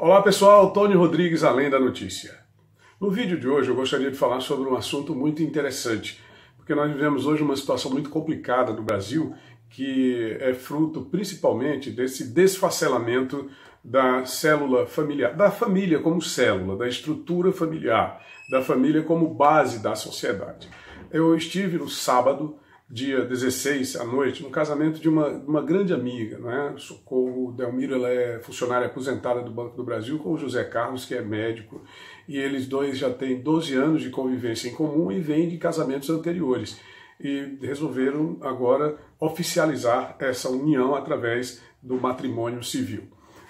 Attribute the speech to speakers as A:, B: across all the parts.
A: Olá pessoal, Tony Rodrigues, Além da Notícia. No vídeo de hoje eu gostaria de falar sobre um assunto muito interessante, porque nós vivemos hoje uma situação muito complicada no Brasil, que é fruto principalmente desse desfacelamento da célula familiar, da família como célula, da estrutura familiar, da família como base da sociedade. Eu estive no sábado dia 16 à noite, no casamento de uma, uma grande amiga, né? Socorro Delmiro, ela é funcionária aposentada do Banco do Brasil, com o José Carlos, que é médico, e eles dois já têm 12 anos de convivência em comum e vêm de casamentos anteriores. E resolveram agora oficializar essa união através do matrimônio civil.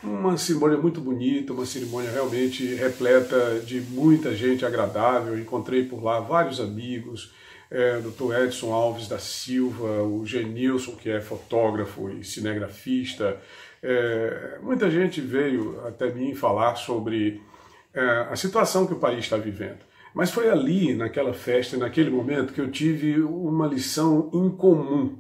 A: Uma cerimônia muito bonita, uma cerimônia realmente repleta de muita gente agradável. Encontrei por lá vários amigos, é, Dr. Edson Alves da Silva, o Genilson, que é fotógrafo e cinegrafista. É, muita gente veio até mim falar sobre é, a situação que o país está vivendo. Mas foi ali, naquela festa, naquele momento, que eu tive uma lição incomum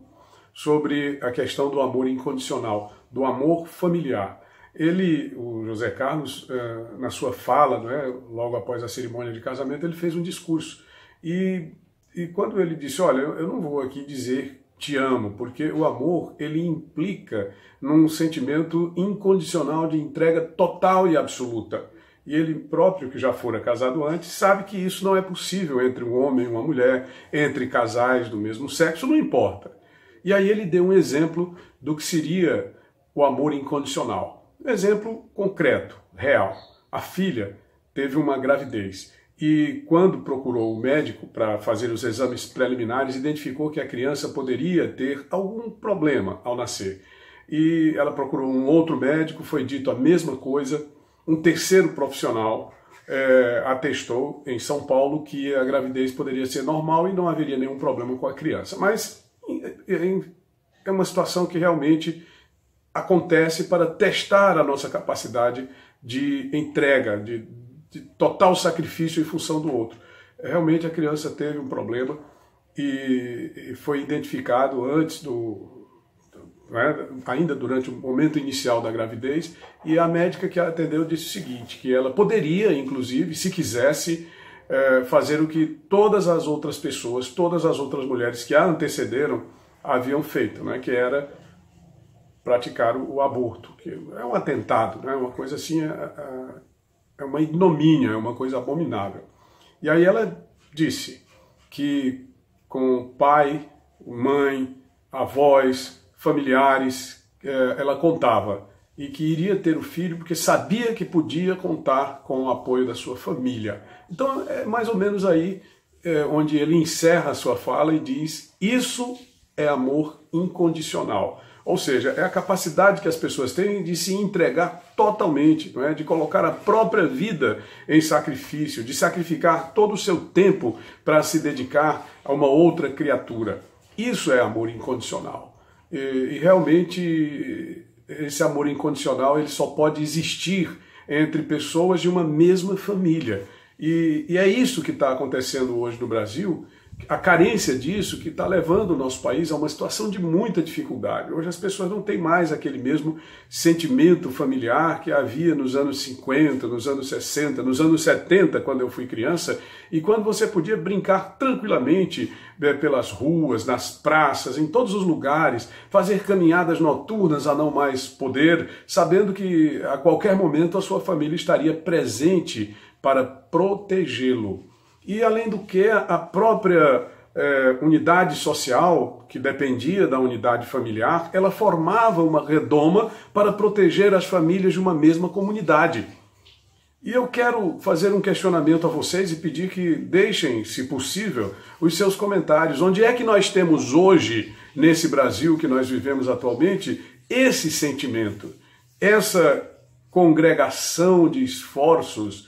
A: sobre a questão do amor incondicional, do amor familiar. Ele, o José Carlos, é, na sua fala, é, logo após a cerimônia de casamento, ele fez um discurso. E e quando ele disse, olha, eu não vou aqui dizer te amo, porque o amor ele implica num sentimento incondicional de entrega total e absoluta. E ele próprio, que já fora casado antes, sabe que isso não é possível entre um homem e uma mulher, entre casais do mesmo sexo, não importa. E aí ele deu um exemplo do que seria o amor incondicional. Um exemplo concreto, real. A filha teve uma gravidez e quando procurou o médico para fazer os exames preliminares, identificou que a criança poderia ter algum problema ao nascer. E ela procurou um outro médico, foi dito a mesma coisa. Um terceiro profissional é, atestou em São Paulo que a gravidez poderia ser normal e não haveria nenhum problema com a criança. Mas é uma situação que realmente acontece para testar a nossa capacidade de entrega, de de total sacrifício em função do outro. Realmente a criança teve um problema e foi identificado antes do, né, ainda durante o momento inicial da gravidez, e a médica que a atendeu disse o seguinte, que ela poderia, inclusive, se quisesse, é, fazer o que todas as outras pessoas, todas as outras mulheres que a antecederam haviam feito, né, que era praticar o, aborto, que é um atentado, né, uma coisa assim, é uma ignomínia, é uma coisa abominável. E aí ela disse que com pai, mãe, avós, familiares, é, ela contava e que iria ter o filho porque sabia que podia contar com o apoio da sua família. Então é mais ou menos aí é, onde ele encerra a sua fala e diz: Isso é amor incondicional. Ou seja, é a capacidade que as pessoas têm de se entregar totalmente, não é? de colocar a própria vida em sacrifício, de sacrificar todo o seu tempo para se dedicar a uma outra criatura. Isso é amor incondicional. E, e realmente esse amor incondicional ele só pode existir entre pessoas de uma mesma família. E, e é isso que está acontecendo hoje no Brasil a carência disso que está levando o nosso país a uma situação de muita dificuldade. Hoje as pessoas não têm mais aquele mesmo sentimento familiar que havia nos anos 50, nos anos 60, nos anos 70, quando eu fui criança, e quando você podia brincar tranquilamente né, pelas ruas, nas praças, em todos os lugares, fazer caminhadas noturnas a não mais poder, sabendo que a qualquer momento a sua família estaria presente para protegê-lo. E além do que, a própria é, unidade social, que dependia da unidade familiar, ela formava uma redoma para proteger as famílias de uma mesma comunidade. E eu quero fazer um questionamento a vocês e pedir que deixem, se possível, os seus comentários. Onde é que nós temos hoje, nesse Brasil que nós vivemos atualmente, esse sentimento, essa congregação de esforços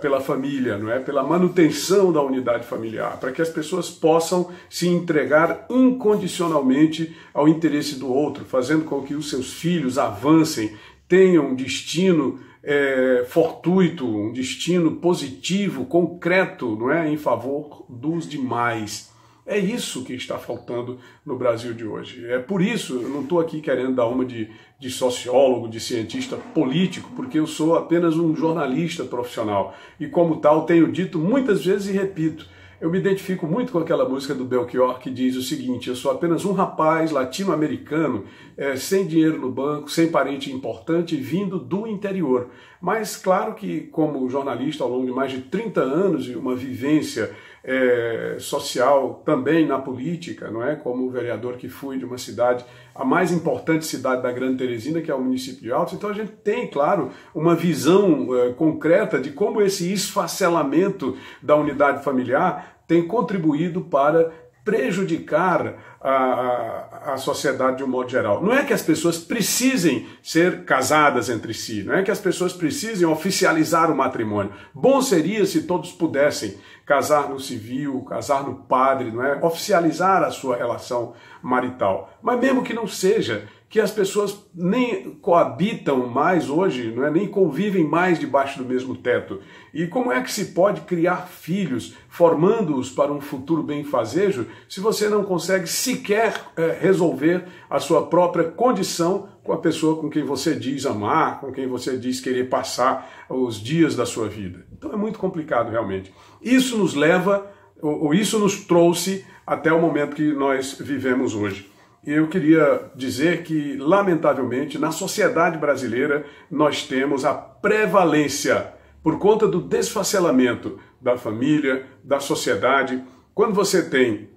A: pela família, não é? Pela manutenção da unidade familiar, para que as pessoas possam se entregar incondicionalmente ao interesse do outro, fazendo com que os seus filhos avancem, tenham um destino é, fortuito, um destino positivo, concreto, não é, em favor dos demais. É isso que está faltando no Brasil de hoje. É por isso, eu não estou aqui querendo dar uma de, de sociólogo, de cientista político, porque eu sou apenas um jornalista profissional. E como tal, tenho dito muitas vezes e repito, eu me identifico muito com aquela música do Belchior que diz o seguinte: eu sou apenas um rapaz latino-americano, é, sem dinheiro no banco, sem parente importante, vindo do interior. Mas claro que, como jornalista ao longo de mais de 30 anos e uma vivência é, social também na política, não é? Como vereador que fui de uma cidade, a mais importante cidade da Grande Teresina, que é o município de Altos. Então a gente tem, claro, uma visão é, concreta de como esse esfacelamento da unidade familiar tem contribuído para prejudicar a, a, sociedade de um modo geral. Não é que as pessoas precisem ser casadas entre si, não é que as pessoas precisem oficializar o matrimônio. Bom seria se todos pudessem casar no civil, casar no padre, não é? Oficializar a sua relação marital. Mas mesmo que não seja, que as pessoas nem coabitam mais hoje, não é? nem convivem mais debaixo do mesmo teto. E como é que se pode criar filhos, formando-os para um futuro bem-fazejo, se você não consegue sequer é, resolver a sua própria condição com a pessoa com quem você diz amar, com quem você diz querer passar os dias da sua vida? Então é muito complicado realmente. Isso nos leva, ou isso nos trouxe até o momento que nós vivemos hoje eu queria dizer que, lamentavelmente, na sociedade brasileira, nós temos a prevalência, por conta do desfacelamento da família, da sociedade. Quando você tem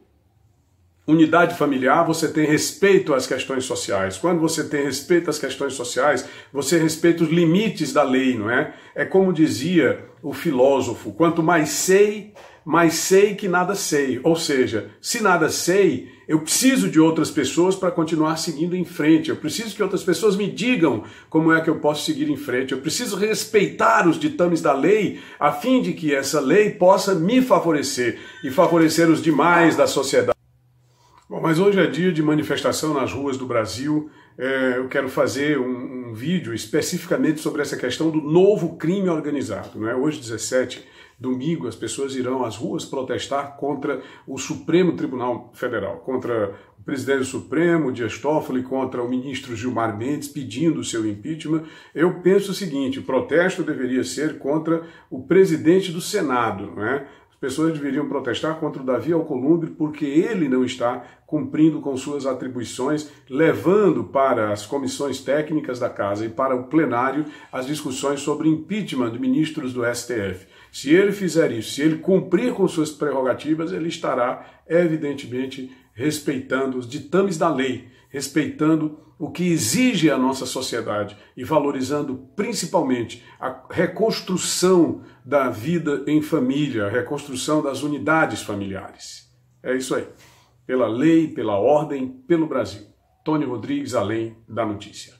A: unidade familiar, você tem respeito às questões sociais. Quando você tem respeito às questões sociais, você respeita os limites da lei, não é? É como dizia o filósofo: quanto mais sei, mais sei que nada sei. Ou seja, se nada sei, eu preciso de outras pessoas para continuar seguindo em frente. Eu preciso que outras pessoas me digam como é que eu posso seguir em frente. Eu preciso respeitar os ditames da lei a fim de que essa lei possa me favorecer e favorecer os demais da sociedade. Bom, mas hoje é dia de manifestação nas ruas do Brasil. É, eu quero fazer um, um, vídeo especificamente sobre essa questão do novo crime organizado. Não é? Hoje, 17 Domingo, as pessoas irão às ruas protestar contra o Supremo Tribunal Federal, contra o presidente do Supremo, Dias Toffoli, contra o ministro Gilmar Mendes, pedindo o seu impeachment. Eu penso o seguinte: o protesto deveria ser contra o presidente do Senado, não é? Pessoas deveriam protestar contra o Davi Alcolumbre porque ele não está cumprindo com suas atribuições, levando para as comissões técnicas da casa e para o plenário as discussões sobre impeachment de ministros do STF. Se ele fizer isso, se ele cumprir com suas prerrogativas, ele estará, evidentemente, respeitando os ditames da lei, respeitando o que exige a nossa sociedade e valorizando principalmente a reconstrução da vida em família, a reconstrução das unidades familiares. É isso aí. Pela lei, pela ordem, pelo Brasil. Tony Rodrigues, além da notícia.